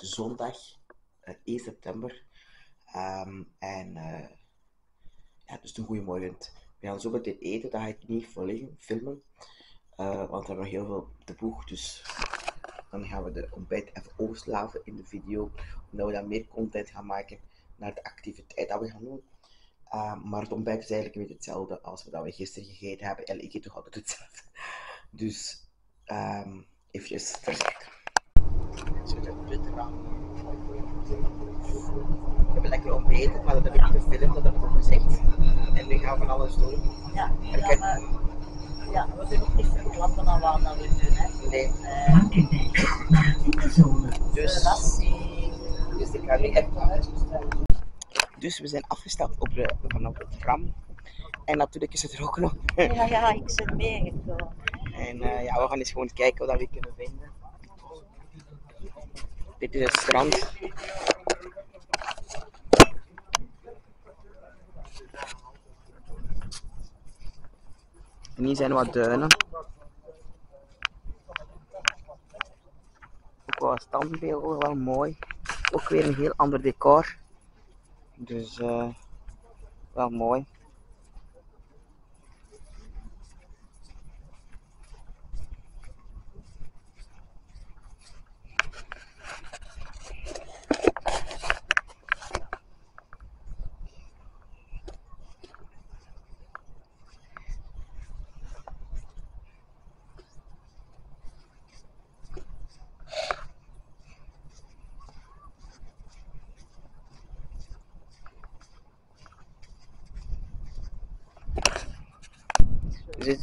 Zondag, eh, 1 september. Ehm, en eh ja, dus een goede morgen. We gaan zo meteen eten, dat ga ik niet volledig filmen. Eh, want we hebben nog heel veel te boeg. Dus dan gaan we de ontbijt even overslaven in de video. Omdat we dan meer content gaan maken naar de activiteit dat we gaan doen. Ehm, maar het ontbijt is eigenlijk een beetje hetzelfde als we dat we gisteren gegeten hebben. En ik eet toch altijd hetzelfde. Dus ehm eventjes verzekeren. Zo zijn dit raam. We hebben lekker ontbeten, maar dat heb ik niet gefilmd, dat heb ik ook gezegd. En nu gaan we van alles doen. Ja, En ja, kijk, maar, ja, we kunnen nog niet verklappen aan waar dat we doen. Hè. nee, zone. Dus- dus ik ga nu even. Dus we zijn afgestapt op de, vanaf het tram. En natuurlijk is het er ook nog. Ja, ja, ik ben meegekomen. En eh, ja, we gaan eens gewoon kijken wat we kunnen vinden. Dit is het strand. En hier zijn wat duinen. Ook wel standbeelden, wel mooi. Ook weer een heel ander decor. Dus eh, wel mooi.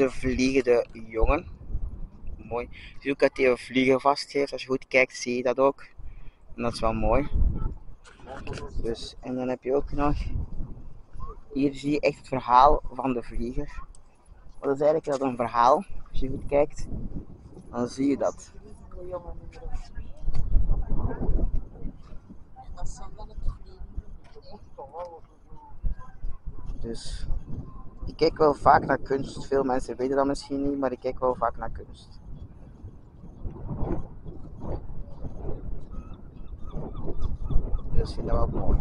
De vliegende jongen. Mooi. Je ziet ook dat hij een vlieger vast heeft. Als je goed kijkt zie je dat ook. En dat is wel mooi. Dus, en dan heb je ook nog. Hier zie je echt het verhaal van de vlieger. Wat is eigenlijk dat een verhaal? Als je goed kijkt, dan zie je dat. Dat. Dus ik kijk wel vaak naar kunst. Veel mensen weten dat misschien niet, maar ik kijk wel vaak naar kunst. Dus vind dat wel mooi.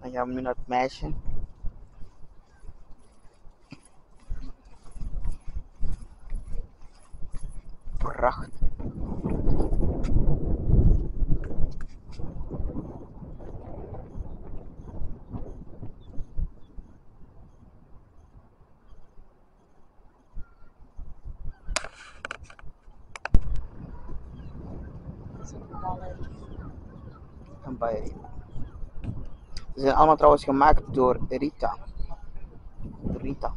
Dan gaan we nu naar het meisje. Prachtig. Ze zijn allemaal trouwens gemaakt door Rita. Rita.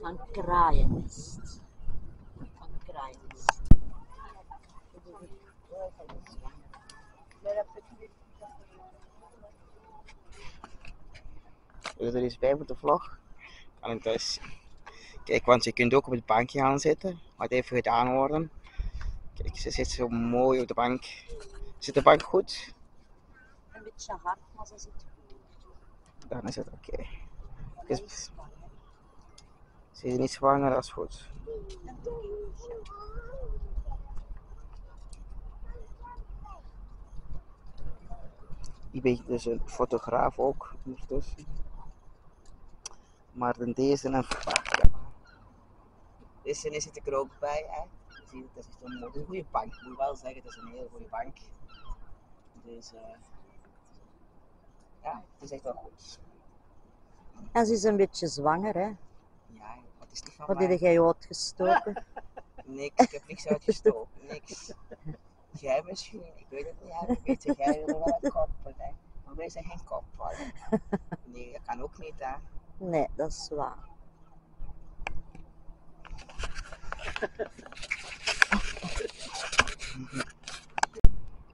Van kraaiennest. Van kraaiennest. Wil je er eens bij voor de vlog? Kan. Kijk, want je kunt ook op het bankje gaan zitten. Wat even gedaan worden. Kijk, ze zit zo mooi op de bank. Zit de bank goed? Een beetje hard, maar ze zit goed. Dan is het oké. Is- Ze is niet zwanger, dat is goed. Hier ben dus een fotograaf ook ondertussen. Maar dan deze en verpakt. Ja. Deze ene zit ik er ook bij. Hè. Je ziet, het is echt een, mooie- een goede bank. Ik moet wel zeggen, het is een hele goede bank. Dus eh, ja, het is echt wel goed. En ze is een beetje zwanger, hè? Ja, wat is niet van Wat heb jij uitgestoken? Niks, ik heb niks uitgestoken, niks. Jij misschien, ik weet het niet, ja, weet je, jij wil wel een koppel, hè. Maar wij zijn geen koppel. Nee, dat kan ook niet, hè. Nee, dat is waar.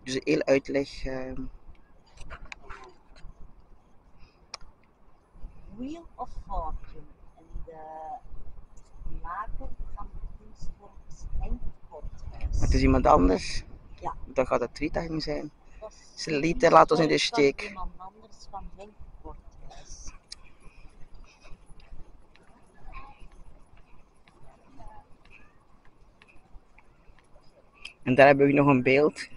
Dus een heel uitleg. ehm, Wheel of Fortune. En de maker van het kunstwerk is Henk Korthuis. het is iemand anders. Ja. Dan gaat het Rita ging zijn. Ze lieten laat ons in de steek. Iemand anders van Henk Korthuis. En daar hebben we nog een beeld.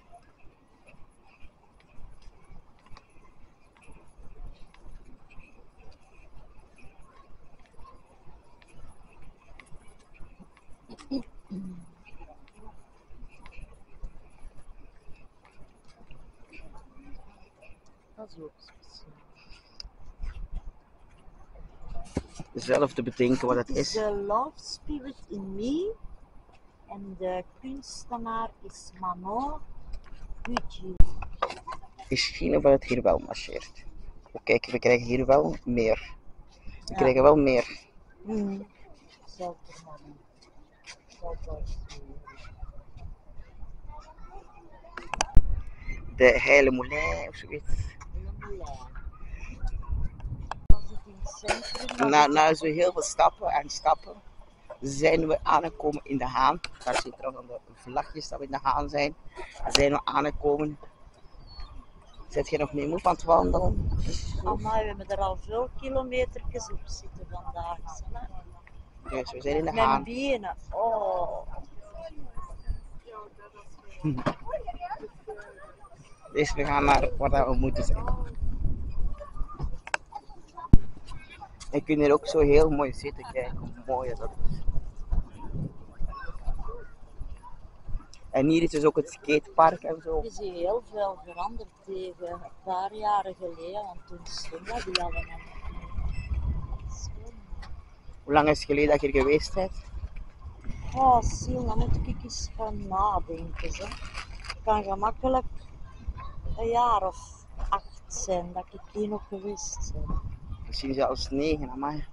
Zelf te bedenken wat het is de Love Spirit in Me. En de kunstenaar is Manon Gucci. Misschien of het hier wel marcheert. Kijk, we krijgen hier wel meer. We Ja. krijgen wel meer. Mm. De Heile Moulin of zoiets. Na, zo heel veel stappen en stappen zijn we aangekomen in de Haan. Daar je trouwens aan de vlagjes dat we in de Haan zijn. Zijn we aangekomen. Zit je nog mee moe van het wandelen? Amai, we hebben er al veel kilometertjes op zitten vandaag. Dus we zijn in de Mijn Haan. benen. Oh. Dus we gaan naar waar we moeten zijn. Je kunt hier ook zo heel mooi zitten kijken hoe mooi dat is. En hier is dus ook het skatepark en zo. Er is hier heel veel veranderd tegen een paar jaren geleden, want toen stond dat die allemaal. Hoe lang is het geleden dat je hier geweest bent? Oh, Sil, dan moet ik eens gaan nadenken. Het kan gemakkelijk een jaar of acht zijn dat ik hier nog geweest ben. Misschien zelfs negen, hier.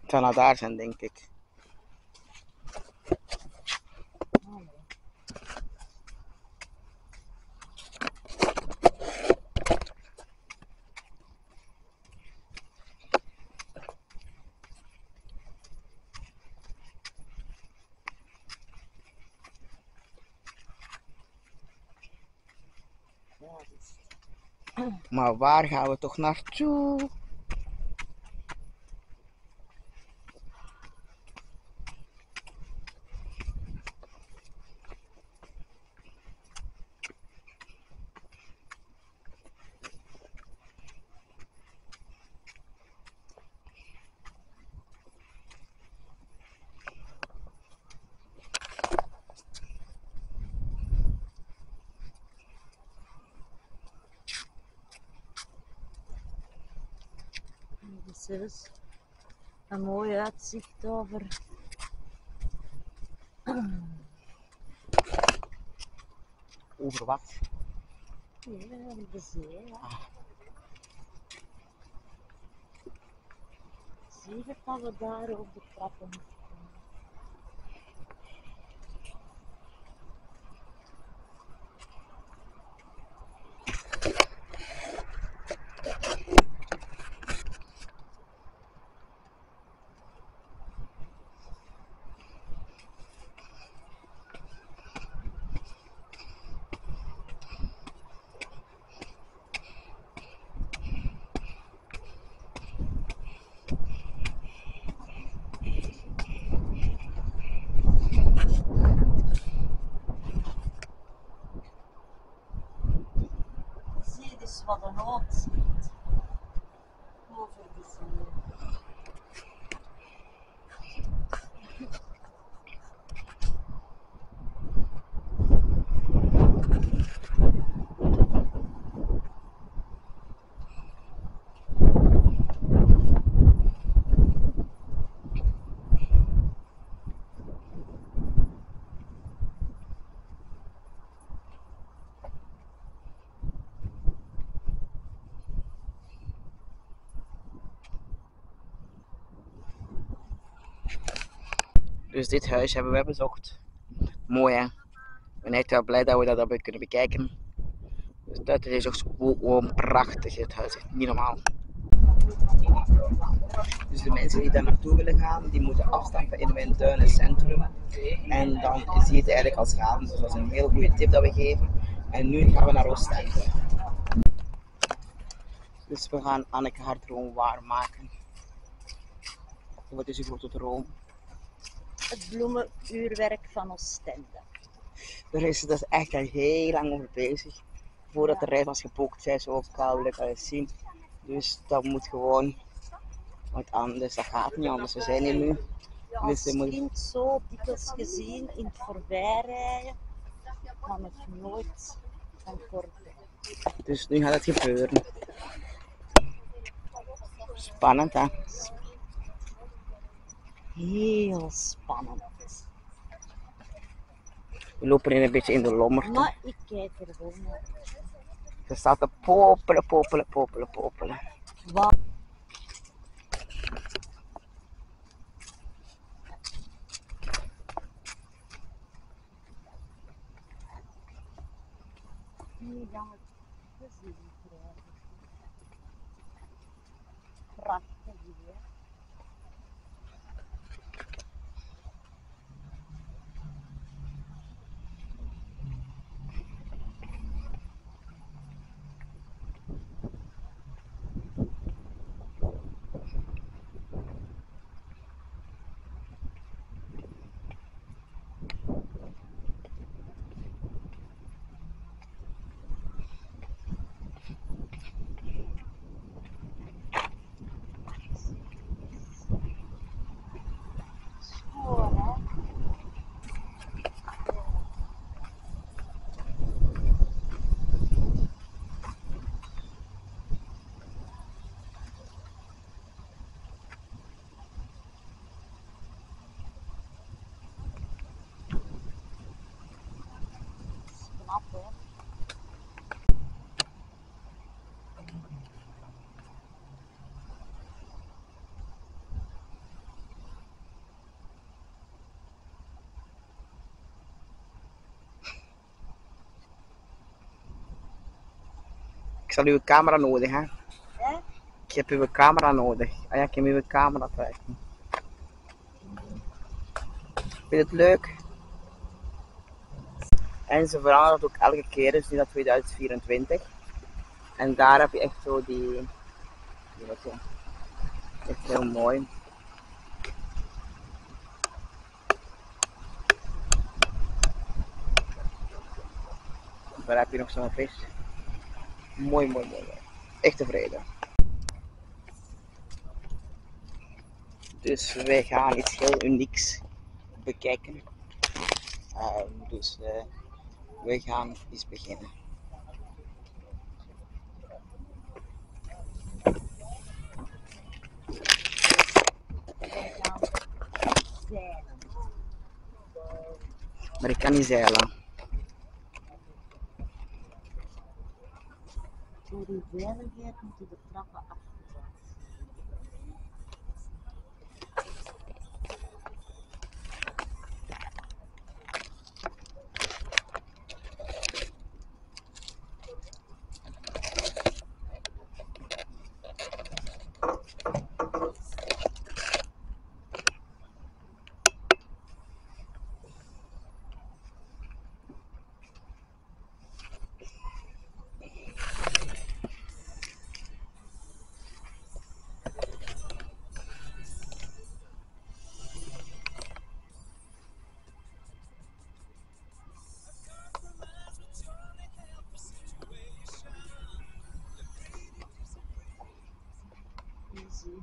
Het zou nou daar zijn, denk ik. Maar waar gaan we toch naartoe? Is dus een mooi uitzicht over. Over wat? Ja, de zee. Ja. Zie je dat we daar op de trappen staan? Zie dus wat een uitzicht over de zee. Dus dit huis hebben we bezocht. Mooi hè? Ik ben echt wel blij dat we dat hebben kunnen bekijken. Dus dat is ook gewoon prachtig. Het huis niet normaal. Dus de mensen die daar naartoe willen gaan, die moeten afstappen in Windtuinen Centrum. En dan zie je het eigenlijk als gaan. Dus dat is een heel goede tip dat we geven. En nu gaan we naar Oostende. Dus we gaan Anneke haar droom waarmaken. Wat is uw grote droom? Het bloemenuurwerk van Oostende. Daar is, dat is echt al heel lang over bezig. Voordat de reis was geboekt, zei ze ook al, wil ik al eens zien. Dus dat moet gewoon. Want anders, dat gaat niet anders. We zijn hier nu. Ja, Dus als je moet- kind zo dikwijls gezien in het voorbijrijden, maar nog nooit van korte. Dus nu gaat het gebeuren. Spannend hè? Heel spannend. We lopen hier een beetje in de lommerte. Maar ik kijk er gewoon naar. Ze staat te popelen, popelen, popelen, popelen. Wat? Prachtig hier. Schoon, hè? Ik zal uw camera nodig hè. Hè? Ik heb uw camera nodig. Ah ja, ik heb uw camera kwijt. Vind je het leuk? En ze verandert ook elke keer, dus nu dat 2024. En daar heb je echt zo die. die wat. Echt heel mooi. Daar heb je nog zo'n vis. Mooi, mooi, mooi. mooi. Echt tevreden. Dus wij gaan iets heel unieks bekijken. Ehm, dus eh wij gaan eens beginnen. Maar ik kan niet zeilen. Voor uw veiligheid moeten de trappen afgezet.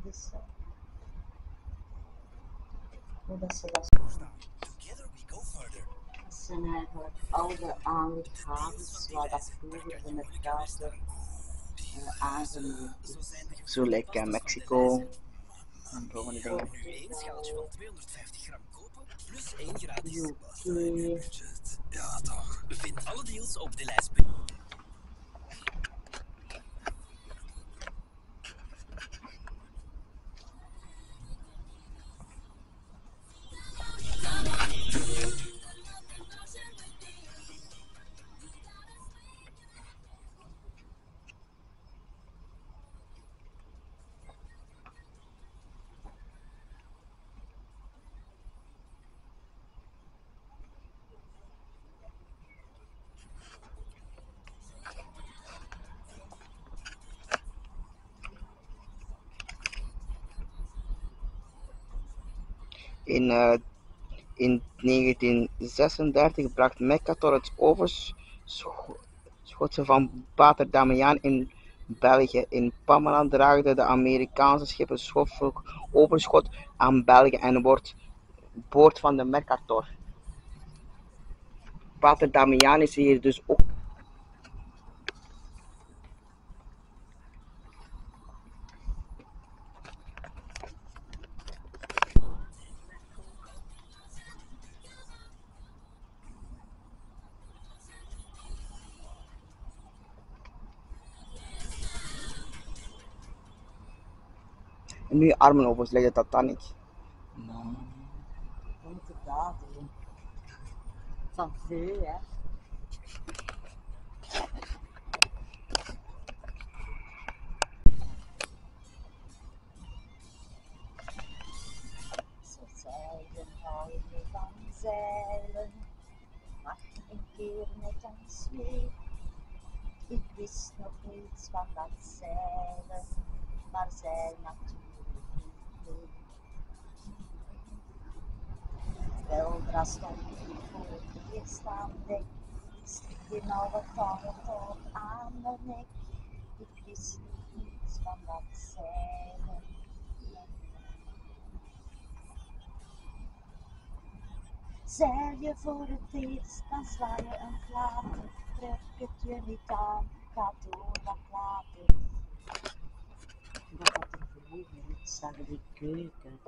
Je de cel. Hoe dat uh, aangelegd is. Zo lekker Mexico. En volgende dingen. Nu één schaaltje van 250 gram kopen, plus één. UK, Ja toch. Alle deals op de lijst. In, eh, in 1936 bracht Mercator het overschot van Pater Damiaan in België. In Pamela draagden de Amerikaanse schepen schoffelijk overschot aan België en wordt boord van de Mercator. Pater Damiaan is hier dus ook nu armen de Titanic. Nou, Wat moet ik daar doen? Van veel, hè? Zeilen, mag een keer met ons mee. Ik wist nog niets van dat zeilen, maar zij natuurlijk mee. Weldra stond ik voor het eerst aan dek. Ik stiet in alle touwen tot aan de nek. Ik wist niets van dat zeilen. Zeil je voor het eerst, dan sla je een flater. Trek het je niet aan, ga door wat later. Wat had er vroeger, ik zag die keuken.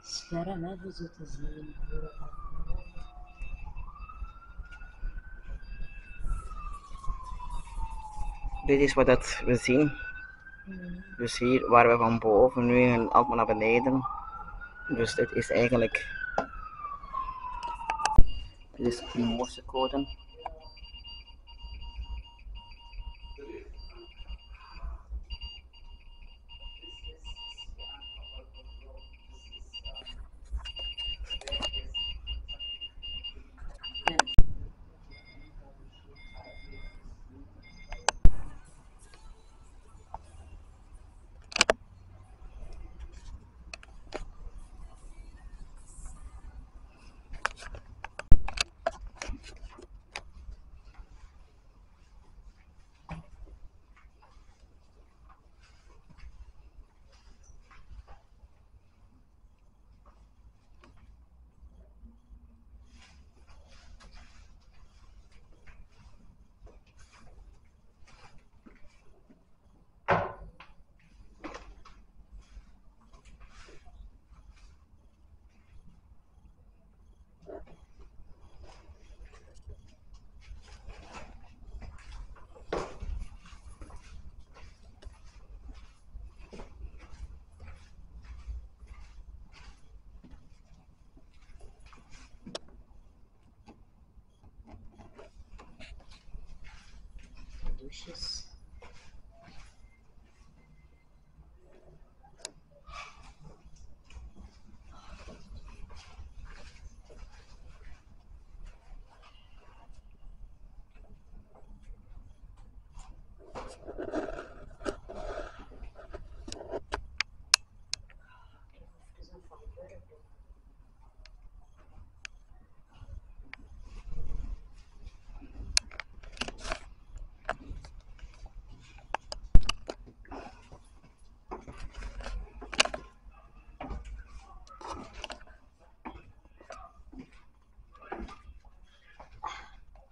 Scherm hebben ze te zien voor het. Dit is wat dat we zien. Dus hier waren we van boven, nu we allemaal naar beneden. Dus dit is eigenlijk. Dit is een morsecode.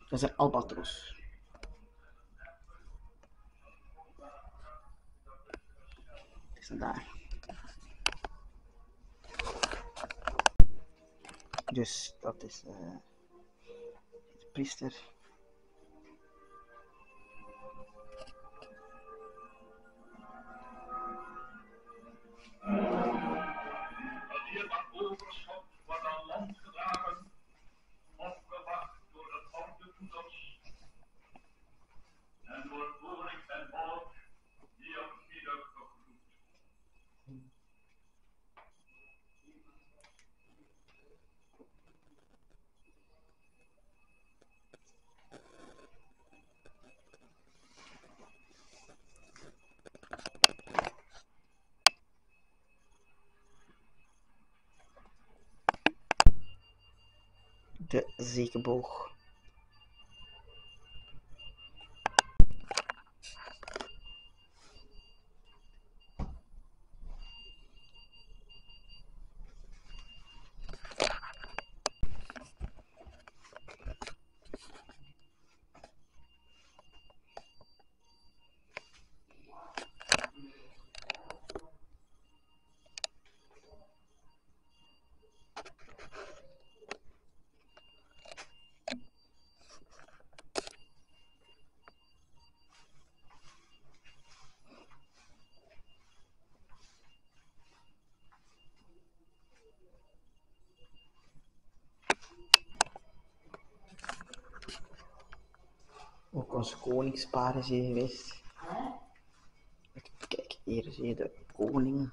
Dat is een albatros. Is dat daar? Dus dat is eh de priester. De ons koningspaar is hier geweest. Kijk, hier zie je de koning.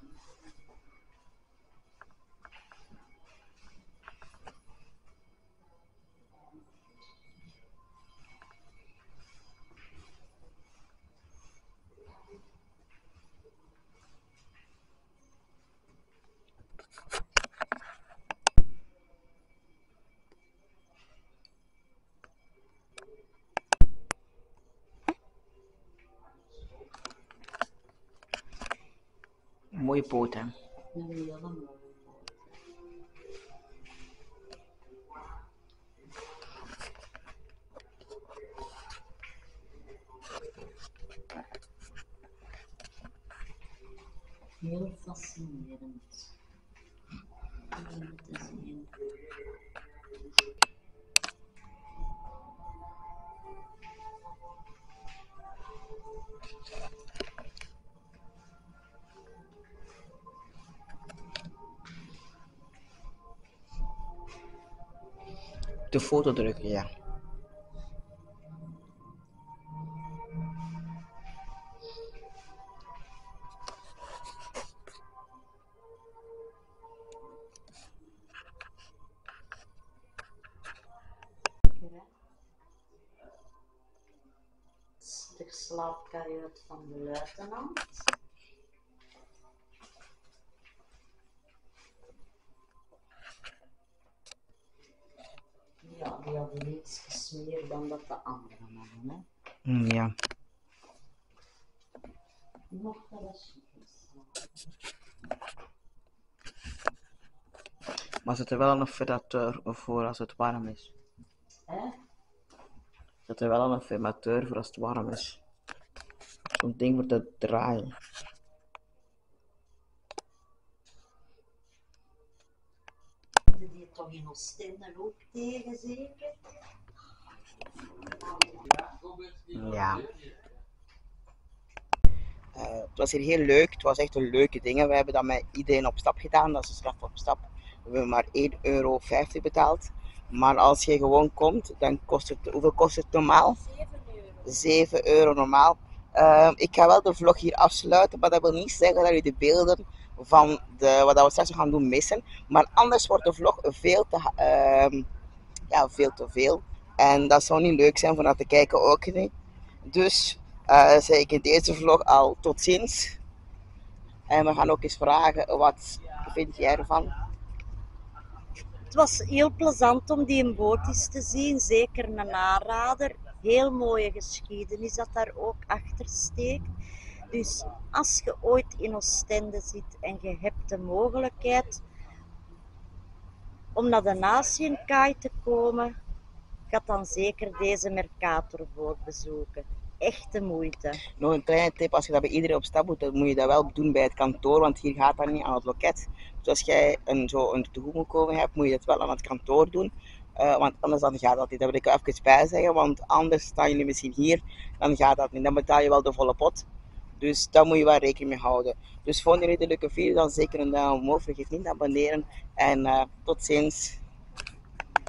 Mooie boot, hè? Een hele mooie. Heel De foto drukken, ja. Slaapkajuit van de luitenant. Ja, die hadden iets meer dan dat de Mm, Ja. Maar zit er wel een fermateur voor als het warm is. Hè? Zit er wel een fermateur voor als het warm is. Zo'n ding voor te draaien. Die toch in Oostende ook tegen, zeker? Ja. Eh, het was hier heel leuk. Het was echt een leuke dingen. We hebben dat met iedereen op stap gedaan. Dat is een straf op stap. We hebben maar 1,50 euro betaald. Maar als je gewoon komt, dan kost het, hoeveel kost het normaal? 7 euro normaal. Eh, ik ga wel de vlog hier afsluiten, maar dat wil niet zeggen dat jullie de beelden van de, wat we straks gaan doen missen. Maar anders wordt de vlog veel te, ehm, ja, veel te veel. En dat zou niet leuk zijn naar te kijken ook niet. Dus eh zeg ik in deze vlog al tot ziens. En we gaan ook eens vragen, wat vind jij ervan? Het was heel plezant om die in boot eens te zien, zeker een aanrader. Heel mooie geschiedenis dat daar ook achter steekt. Dus als je ooit in Oostende zit en je hebt de mogelijkheid om naar de Nationkaai te komen, ga dan zeker deze Mercator voor bezoeken. Echt de moeite. Nog een kleine tip, als je dat bij iedereen op stap doet, dan moet je dat wel doen bij het kantoor, want hier gaat dat niet aan het loket. Dus als jij een, zo een tegemoet komen hebt, moet je dat wel aan het kantoor doen. Eh, want anders dan gaat dat niet. Dat wil ik even bij zeggen, want anders staan jullie misschien hier, dan gaat dat niet. Dan betaal je wel de volle pot. Dus daar moet je wel rekening mee houden. Dus vonden jullie de leuke video, dan zeker een duim omhoog. Vergeet niet te abonneren. En eh, tot ziens.